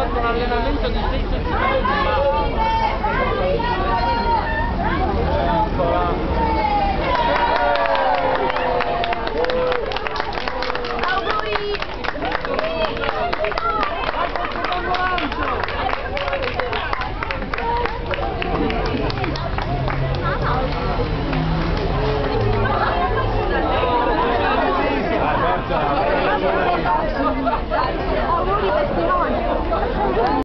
fatto un allenamento di 6 settimane. Thank you.